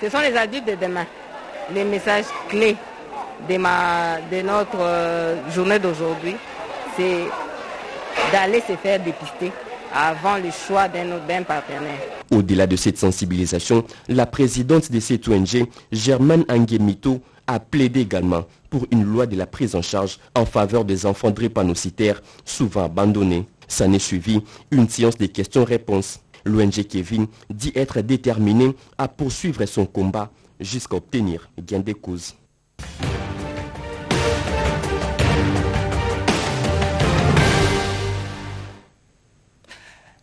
Ce sont les adultes de demain. Les messages clés de, ma, de notre euh, journée d'aujourd'hui, c'est d'aller se faire dépister avant le choix d'un partenaire. Au-delà de cette sensibilisation, la présidente de cette ONG, Germaine Anguemito, a plaidé également pour une loi de la prise en charge en faveur des enfants drépanocytaires souvent abandonnés. Ça n'est suivi une séance de questions-réponses. L'ONG Kevin dit être déterminé à poursuivre son combat jusqu'à obtenir gain de cause.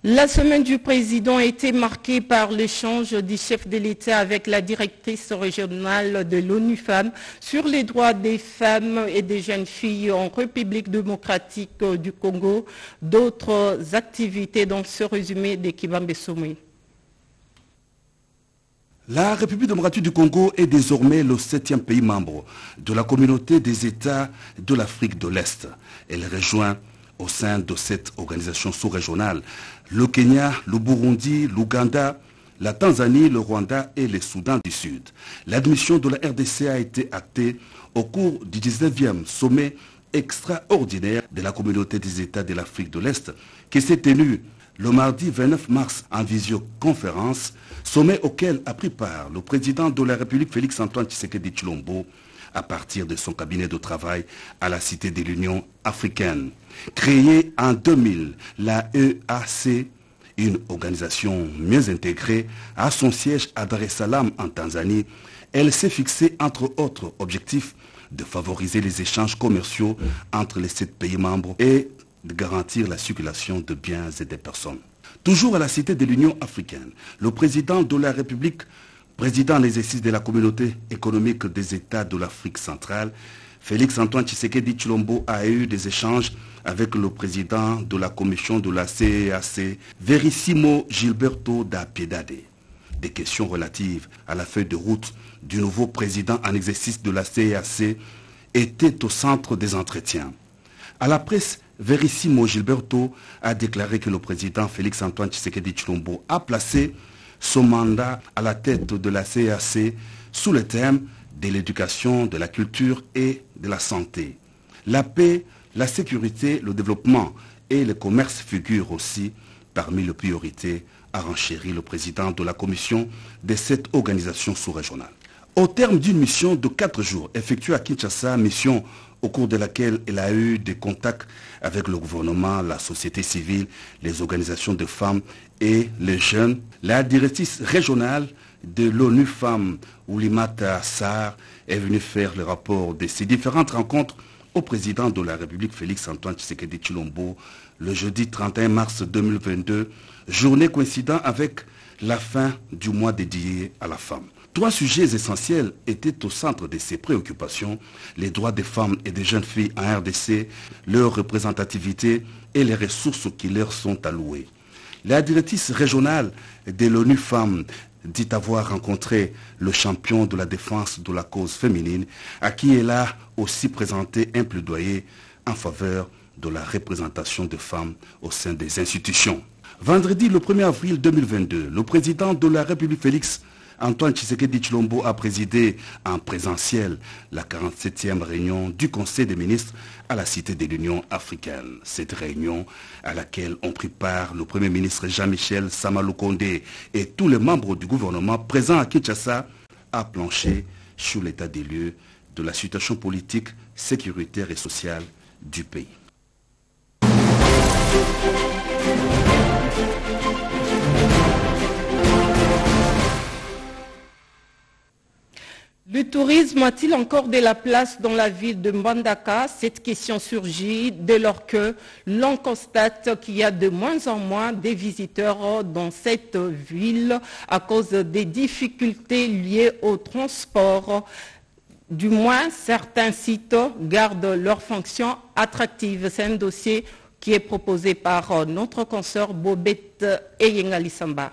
La semaine du président a été marquée par l'échange du chef de l'État avec la directrice régionale de l'ONU Femmes sur les droits des femmes et des jeunes filles en République démocratique du Congo. D'autres activités dans ce résumé de Kibambe La République démocratique du Congo est désormais le septième pays membre de la communauté des États de l'Afrique de l'Est. Elle rejoint au sein de cette organisation sous-régionale le Kenya, le Burundi, l'Ouganda, la Tanzanie, le Rwanda et le Soudan du Sud. L'admission de la RDC a été actée au cours du 19e sommet extraordinaire de la communauté des États de l'Afrique de l'Est qui s'est tenu le mardi 29 mars en visioconférence, sommet auquel a pris part le président de la République Félix-Antoine Tshisekedi Chilombo à partir de son cabinet de travail à la Cité de l'Union africaine. Créée en 2000, la EAC, une organisation mieux intégrée, a son siège à Dar es Salaam en Tanzanie. Elle s'est fixée entre autres objectifs de favoriser les échanges commerciaux entre les sept pays membres et de garantir la circulation de biens et de personnes. Toujours à la Cité de l'Union africaine, le président de la République président en exercice de la communauté économique des États de l'Afrique centrale, Félix Antoine Tshisekedi Chilombo a eu des échanges avec le président de la commission de la CEAC, Verissimo Gilberto da Piedade. Des questions relatives à la feuille de route du nouveau président en exercice de la CEAC étaient au centre des entretiens. À la presse, Verissimo Gilberto a déclaré que le président Félix Antoine Tshisekedi Chilombo a placé son mandat à la tête de la CAC sous le thème de l'éducation, de la culture et de la santé. La paix, la sécurité, le développement et le commerce figurent aussi parmi les priorités a renchéri le président de la commission de cette organisation sous-régionale. Au terme d'une mission de quatre jours effectuée à Kinshasa, mission au cours de laquelle elle a eu des contacts avec le gouvernement, la société civile, les organisations de femmes et les jeunes. La directrice régionale de l'ONU Femmes, Oulimata Assar, est venue faire le rapport de ces différentes rencontres au président de la République Félix-Antoine Tshisekedi Chilombo le jeudi 31 mars 2022, journée coïncidant avec la fin du mois dédié à la femme. Trois sujets essentiels étaient au centre de ces préoccupations, les droits des femmes et des jeunes filles en RDC, leur représentativité et les ressources qui leur sont allouées. La directrice régionale de l'ONU Femmes dit avoir rencontré le champion de la défense de la cause féminine, à qui elle a aussi présenté un plaidoyer en faveur de la représentation des femmes au sein des institutions. Vendredi le 1er avril 2022, le président de la République Félix Antoine Tshisekedi Chilombo a présidé en présentiel la 47e réunion du Conseil des ministres à la Cité de l'Union africaine. Cette réunion à laquelle ont pris part le Premier ministre Jean-Michel Samaloukonde et tous les membres du gouvernement présents à Kinshasa a planché sur l'état des lieux de la situation politique, sécuritaire et sociale du pays. Le tourisme a-t-il encore de la place dans la ville de Mbandaka? Cette question surgit dès lors que l'on constate qu'il y a de moins en moins de visiteurs dans cette ville à cause des difficultés liées au transport. Du moins, certains sites gardent leur fonction attractive. C'est un dossier qui est proposé par notre consoeur Bobette Eyengalisamba.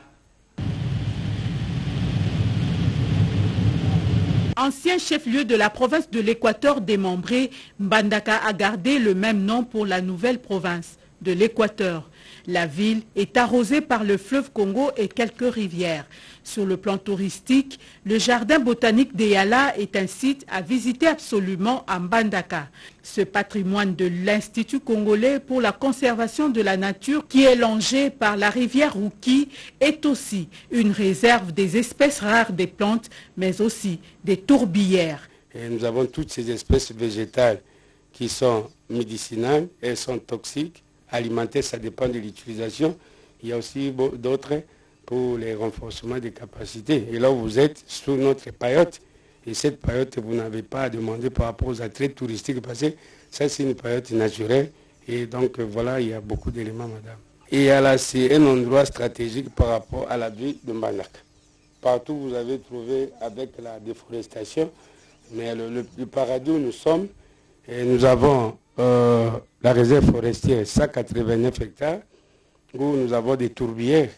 Ancien chef-lieu de la province de l'Équateur démembré, Mbandaka a gardé le même nom pour la nouvelle province. de l'Équateur. La ville est arrosée par le fleuve Congo et quelques rivières. Sur le plan touristique, le jardin botanique d'Eyala est un site à visiter absolument à Mbandaka. Ce patrimoine de l'Institut congolais pour la conservation de la nature qui est longé par la rivière Rouki est aussi une réserve des espèces rares des plantes, mais aussi des tourbières. nous avons toutes ces espèces végétales qui sont médicinales, elles sont toxiques alimentaire, ça dépend de l'utilisation. Il y a aussi d'autres pour les renforcements des capacités. Et là, vous êtes sous notre période. Et cette période, vous n'avez pas à demander par rapport aux athlètes touristiques parce que ça, c'est une période naturelle. Et donc, voilà, il y a beaucoup d'éléments, madame. Et là, c'est un endroit stratégique par rapport à la ville de Mbanak. Partout, vous avez trouvé avec la déforestation. Mais le, paradis où nous sommes, et nous avons euh, la réserve forestière 189 hectares, où nous avons des tourbières,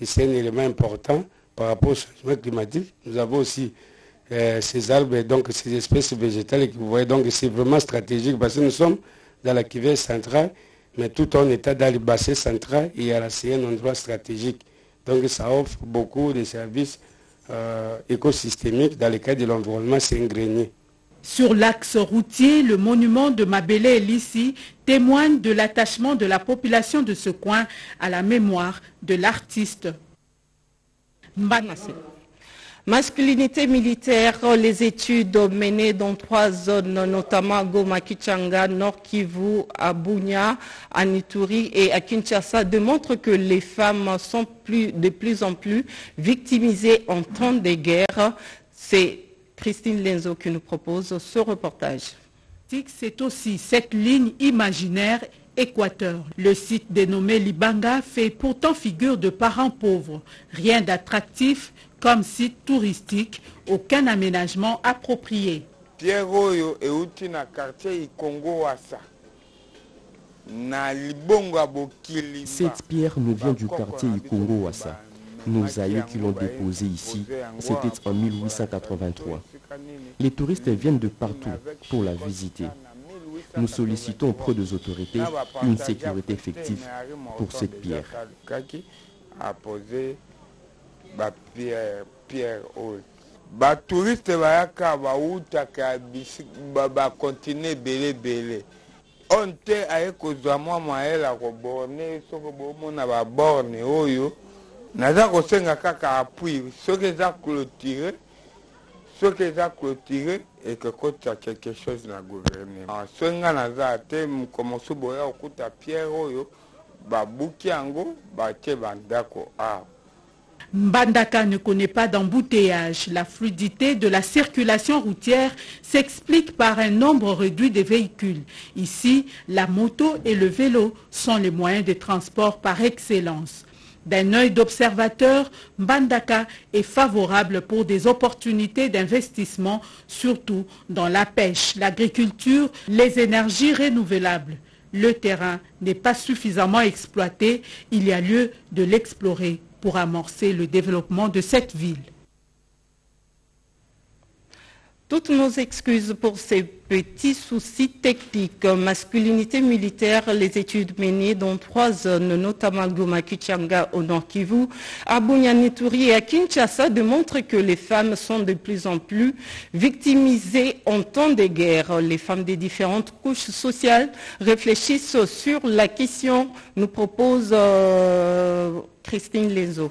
et c'est un élément important par rapport au changement climatique. Nous avons aussi euh, ces arbres, et donc ces espèces végétales, que vous voyez, donc c'est vraiment stratégique, parce que nous sommes dans la cuvée centrale, mais tout en état dans le bassin central, et c'est un endroit stratégique. Donc ça offre beaucoup de services euh, écosystémiques dans le cadre de l'environnement, c'est. Sur l'axe routier, le monument de Mabélé Lissi témoigne de l'attachement de la population de ce coin à la mémoire de l'artiste. Masculinité militaire, les études menées dans trois zones, notamment Goma, Kichanga, Nord Kivu, à Bunya, à Nituri et à Kinshasa, démontrent que les femmes sont de plus en plus victimisées en temps de guerre. Christine Lenzo qui nous propose ce reportage. C'est aussi cette ligne imaginaire Équateur. Le site dénommé Libanga fait pourtant figure de parents pauvres. Rien d'attractif comme site touristique, aucun aménagement approprié. Cette pierre nous vient du quartier Ikongo-Wassa. Nos aïeux qui l'ont déposé ici, c'était en 1883. Les touristes viennent de partout pour la visiter. Nous sollicitons auprès des autorités une sécurité effective pour cette pierre. Naza kosenga kaka appui soki eza clôture soki eza clôture quelque chose na gouvernement soki ngai naza te pierre awa Mbandaka ne connaît pas d'embouteillage. La fluidité de la circulation routière s'explique par un nombre réduit de véhicules. Ici, la moto et le vélo sont les moyens de transport par excellence. D'un œil d'observateur, Mbandaka est favorable pour des opportunités d'investissement, surtout dans la pêche, l'agriculture, les énergies renouvelables. Le terrain n'est pas suffisamment exploité, il y a lieu de l'explorer pour amorcer le développement de cette ville. Toutes nos excuses pour ces petits soucis techniques. Masculinité militaire, les études menées dans trois zones, notamment Goma Kichanga au Nord Kivu, à Bunyanituri et à Kinshasa, démontrent que les femmes sont de plus en plus victimisées en temps de guerre. Les femmes des différentes couches sociales réfléchissent sur la question, nous propose euh, Christine Lezo.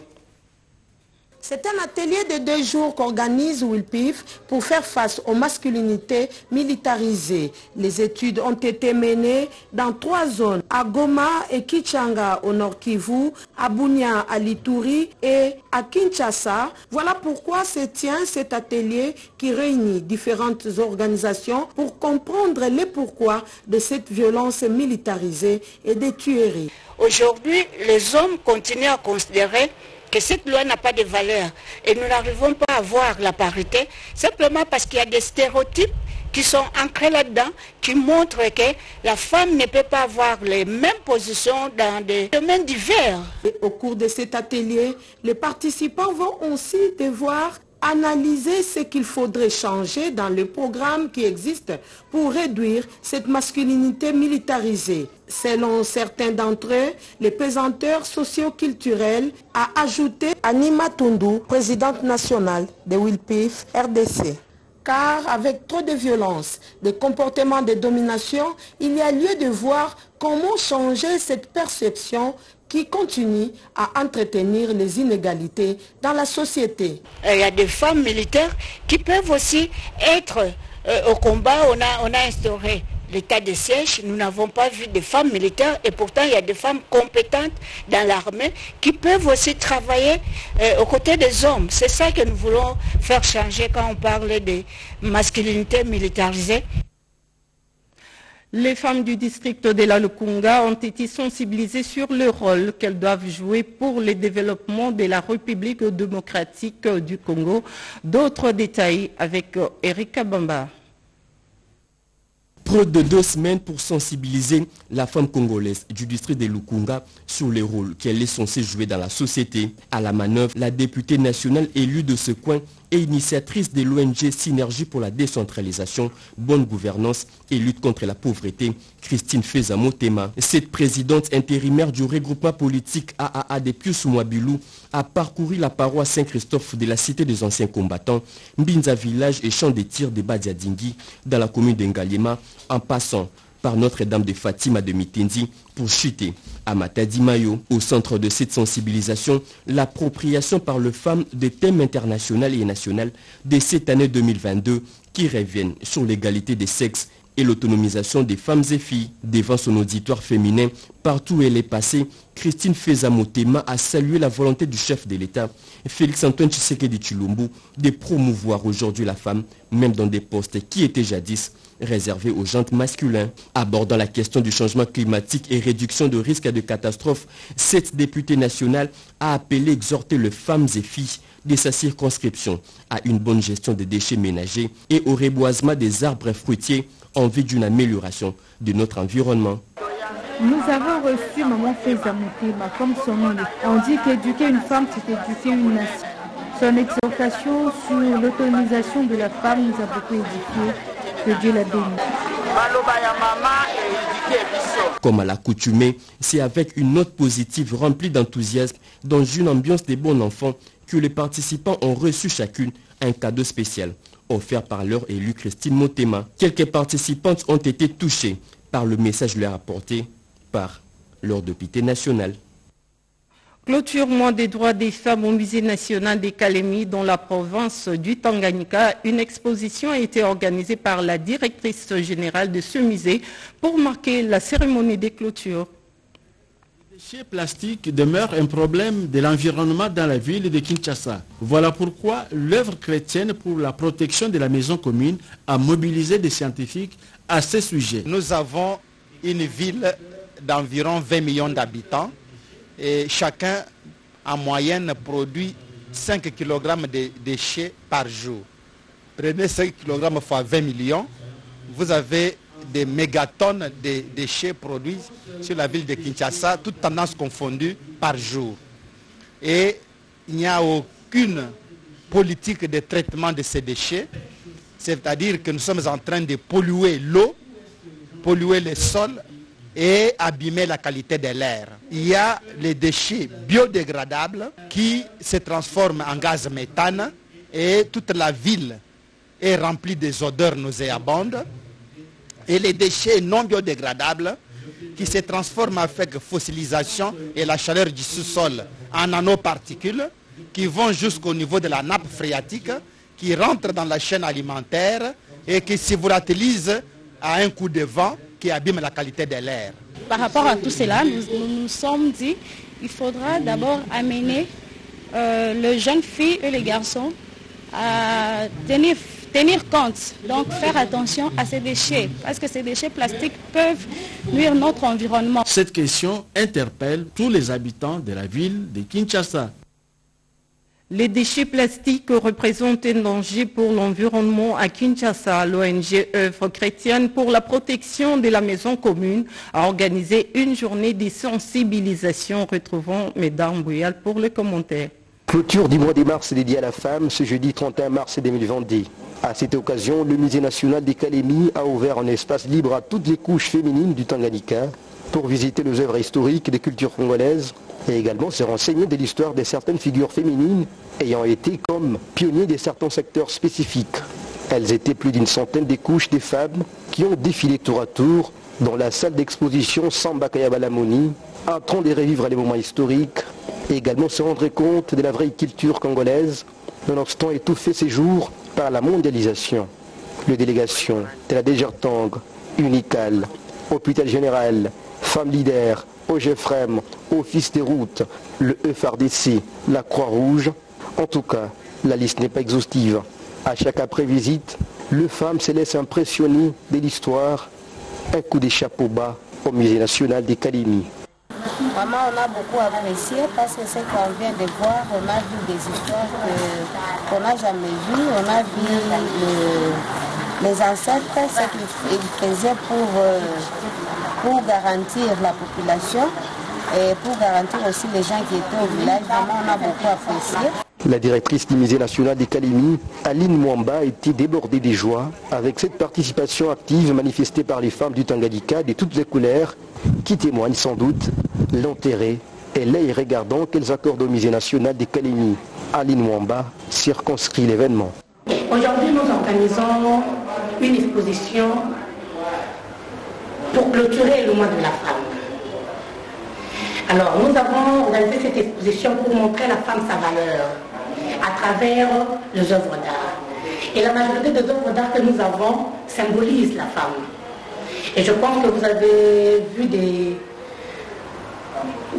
C'est un atelier de deux jours qu'organise Wilpif pour faire face aux masculinités militarisées. Les études ont été menées dans trois zones, à Goma et Kichanga au nord Kivu, à Bunia à Lituri et à Kinshasa. Voilà pourquoi se tient cet atelier qui réunit différentes organisations pour comprendre les pourquoi de cette violence militarisée et des tueries. Aujourd'hui, les hommes continuent à considérer que cette loi n'a pas de valeur et nous n'arrivons pas à voir la parité simplement parce qu'il y a des stéréotypes qui sont ancrés là-dedans, qui montrent que la femme ne peut pas avoir les mêmes positions dans des domaines divers. au cours de cet atelier, les participants vont aussi devoir analyser ce qu'il faudrait changer dans le programme qui existe pour réduire cette masculinité militarisée. Selon certains d'entre eux, les pesanteurs socio-culturels, a ajouté Anima Tundu, présidente nationale de WILPIF RDC car avec trop de violence, des comportements de domination, il y a lieu de voir comment changer cette perception qui continue à entretenir les inégalités dans la société. Il y a des femmes militaires qui peuvent aussi être euh, au combat. On a, instauré l'état de siège, nous n'avons pas vu de femmes militaires et pourtant il y a des femmes compétentes dans l'armée qui peuvent aussi travailler euh, aux côtés des hommes. C'est ça que nous voulons faire changer quand on parle de masculinité militarisée. Les femmes du district de la Lukunga ont été sensibilisées sur le rôle qu'elles doivent jouer pour le développement de la République démocratique du Congo. D'autres détails avec Erika Bamba. Près de deux semaines pour sensibiliser la femme congolaise du district de Lukunga sur les rôles qu'elle est censée jouer dans la société. À la manœuvre, la députée nationale élue de ce coin et initiatrice de l'ONG Synergie pour la décentralisation, bonne gouvernance et lutte contre la pauvreté, Christine Fezamo Tema. Cette présidente intérimaire du regroupement politique AAA de Pius Mwabilou a parcouru la paroisse Saint-Christophe de la cité des anciens combattants, Mbinza village et champ de tir de Badiadingi dans la commune d'Engalema en passant par Notre-Dame de Fatima de Mitendi pour chuter à Matadi Mayo. Au centre de cette sensibilisation, l'appropriation par le femmes des thèmes internationaux et nationaux de cette année 2022 qui reviennent sur l'égalité des sexes et l'autonomisation des femmes et filles. Devant son auditoire féminin, partout où elle est passée, Christine Fezamotema a salué la volonté du chef de l'État, Félix-Antoine Tshisekedi Chilombo, de promouvoir aujourd'hui la femme, même dans des postes qui étaient jadis réservé aux gens masculins. Abordant la question du changement climatique et réduction de risques de catastrophes, cette députée nationale a appelé exhorter les femmes et filles de sa circonscription à une bonne gestion des déchets ménagers et au reboisement des arbres fruitiers en vue d'une amélioration de notre environnement. Nous avons reçu Maman Feza Moutema comme son nom. On dit qu'éduquer une femme, c'est éduquer une nation. Son exhortation sur l'autonomisation de la femme nous a beaucoup édifié. Que Dieu la bénisse. Comme à l'accoutumée, c'est avec une note positive remplie d'enthousiasme dans une ambiance des bons enfants que les participants ont reçu chacune un cadeau spécial offert par leur élu Christine Motema. Quelques participantes ont été touchées par le message leur apporté par leur député national. Clôturement des droits des femmes au musée national des Calémies dans la province du Tanganyika, une exposition a été organisée par la directrice générale de ce musée pour marquer la cérémonie des clôtures. Déchets plastiques demeurent un problème de l'environnement dans la ville de Kinshasa. Voilà pourquoi l'œuvre chrétienne pour la protection de la maison commune a mobilisé des scientifiques à ce sujet. Nous avons une ville d'environ 20 millions d'habitants et chacun en moyenne produit 5 kg de déchets par jour. Prenez 5 kg fois 20 millions, vous avez des mégatonnes de déchets produits sur la ville de Kinshasa, toutes tendances confondues par jour. Et il n'y a aucune politique de traitement de ces déchets, c'est-à-dire que nous sommes en train de polluer l'eau, polluer les sols et abîmer la qualité de l'air. Il y a les déchets biodégradables qui se transforment en gaz méthane et toute la ville est remplie des odeurs nauséabondes. Et les déchets non biodégradables qui se transforment avec fossilisation et la chaleur du sous-sol en nanoparticules qui vont jusqu'au niveau de la nappe phréatique, qui rentrent dans la chaîne alimentaire et qui se volatilisent à un coup de vent qui abîme la qualité de l'air. Par rapport à tout cela, nous nous, sommes dit qu'il faudra d'abord amener euh, les jeunes filles et les garçons à tenir, tenir compte, donc faire attention à ces déchets, parce que ces déchets plastiques peuvent nuire notre environnement. Cette question interpelle tous les habitants de la ville de Kinshasa. Les déchets plastiques représentent un danger pour l'environnement à Kinshasa. L'ONG œuvre chrétienne pour la protection de la maison commune a organisé une journée de sensibilisation. Retrouvons Mesdames Bouyal pour le commentaire. Clôture du mois de mars dédié à la femme ce jeudi 31 mars 2022. À cette occasion, le musée national des Calémies a ouvert un espace libre à toutes les couches féminines du Tanganyika pour visiter les œuvres historiques des cultures congolaises et également se renseigner de l'histoire de certaines figures féminines ayant été comme pionniers de certains secteurs spécifiques. Elles étaient plus d'une centaine des couches des femmes qui ont défilé tour à tour dans la salle d'exposition Samba Kayabalamoni en train de revivre les moments historiques et également se rendre compte de la vraie culture congolaise, nonobstant étouffer ses jours par la mondialisation. Les délégations de la Dégertang, Unical, Hôpital Général, Femmes Leader, OGFREM, Office des routes, le EFRDC, la Croix-Rouge. En tout cas, la liste n'est pas exhaustive. À chaque après-visite, le femme se laisse impressionner de l'histoire. Un coup de chapeau bas au Musée national des Calémies. Vraiment, on a beaucoup apprécié parce que ce qu'on vient de voir, on a vu des histoires qu'on n'a jamais vues. On a vu le, les ancêtres, ce qu'ils faisaient pour, euh, pour garantir la population et pour garantir aussi les gens qui étaient au village. Vraiment, on a beaucoup apprécié. La directrice du musée national des Calémies, Aline Mwamba, été débordée de joie avec cette participation active manifestée par les femmes du Tanganyika de toutes les couleurs qui témoignent sans doute l'intérêt et l'œil regardant qu'elles accordent au musée national des Calémies. Aline Mwamba circonscrit l'événement. Aujourd'hui, nous organisons une exposition pour clôturer le mois de la femme. Alors, nous avons organisé cette exposition pour montrer à la femme sa valeur à travers les œuvres d'art. Et la majorité des œuvres d'art que nous avons symbolisent la femme. Et je pense que vous avez vu des,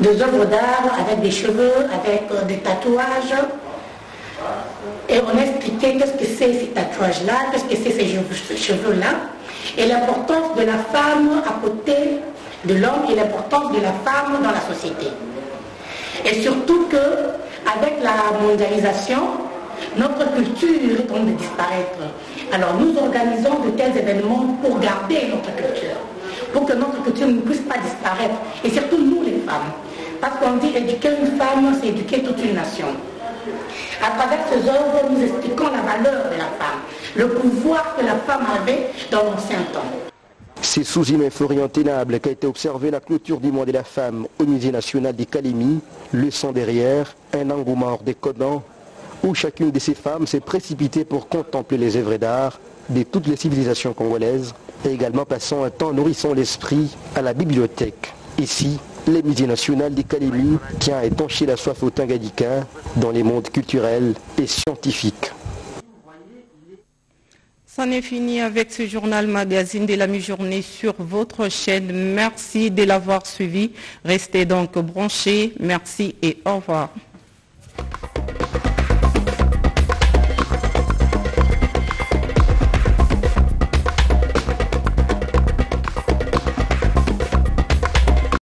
des œuvres d'art avec des cheveux, avec euh, des tatouages. Et on a expliqué qu'est-ce que c'est ces tatouages-là, qu'est-ce que c'est ces cheveux-là, et l'importance de la femme à côté de l'homme et l'importance de la femme dans la société. Et surtout que avec la mondialisation, notre culture est en train de disparaître. Alors nous organisons de tels événements pour garder notre culture, pour que notre culture ne puisse pas disparaître, et surtout nous les femmes. Parce qu'on dit éduquer une femme, c'est éduquer toute une nation. À travers ces œuvres, nous expliquons la valeur de la femme, le pouvoir que la femme avait dans l'ancien temps. C'est sous une euphorie intenable qu'a été observée la clôture du mois de la femme au musée national des Calémies, laissant derrière un engouement déconnant où chacune de ces femmes s'est précipitée pour contempler les œuvres d'art de toutes les civilisations congolaises et également passant un temps nourrissant l'esprit à la bibliothèque. Ici, le musée national des Calémies tient à étancher la soif au Tanganyika dans les mondes culturels et scientifiques. C'en est fini avec ce journal magazine de la mi-journée sur votre chaîne. Merci de l'avoir suivi. Restez donc branchés. Merci et au revoir.